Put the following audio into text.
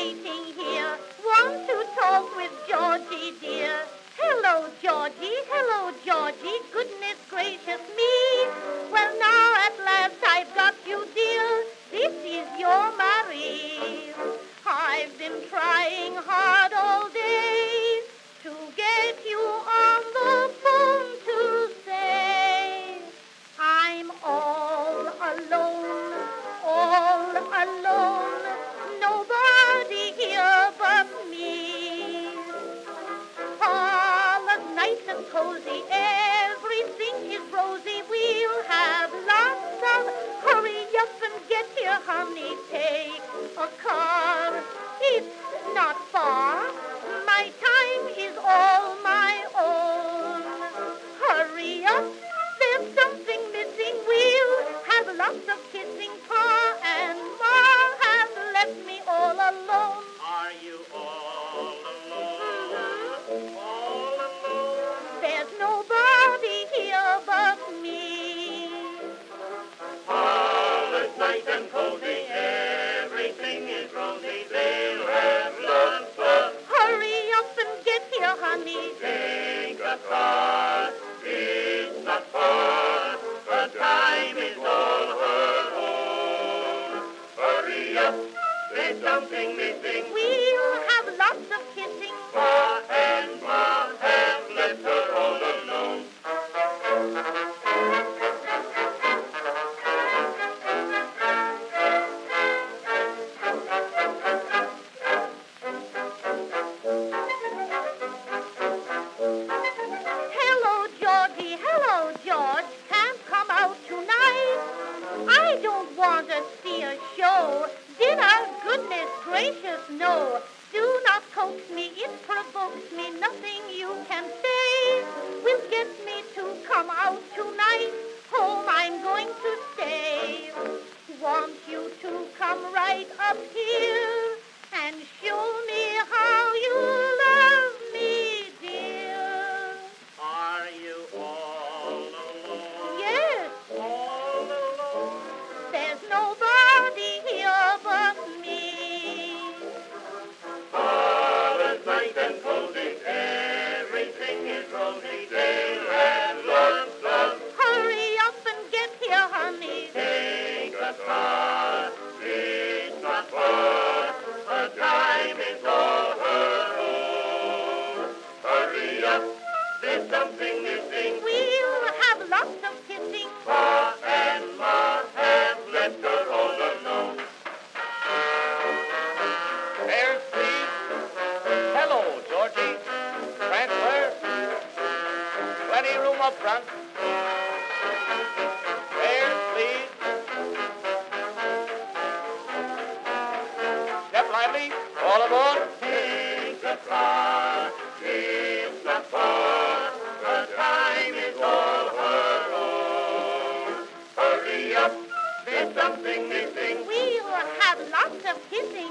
waiting here. Want to talk with Georgie, dear. Hello, Georgie. Hello, Georgie. Goodness gracious me. Well, now at last I've got you, dear. This is your Marie. I've been trying hard. We'll have lots of kissing. Oh, gracious, no. Do not coax me, it provokes me. Nothing you can say will get me to come front. There, please. Step lively. All aboard. Sing the song. Sing the song. The time is all her own. Hurry up. There's something missing. We'll have lots of kissing.